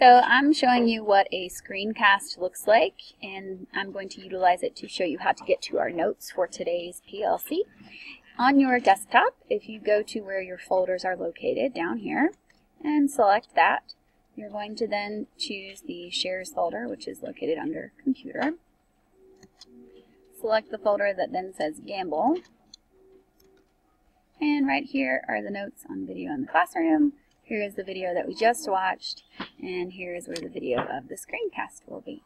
So I'm showing you what a screencast looks like and I'm going to utilize it to show you how to get to our notes for today's PLC. On your desktop, if you go to where your folders are located down here and select that, you're going to then choose the shares folder which is located under computer. Select the folder that then says Gambill and right here are the notes on video in the classroom here is the video that we just watched, and here is where the video of the screencast will be.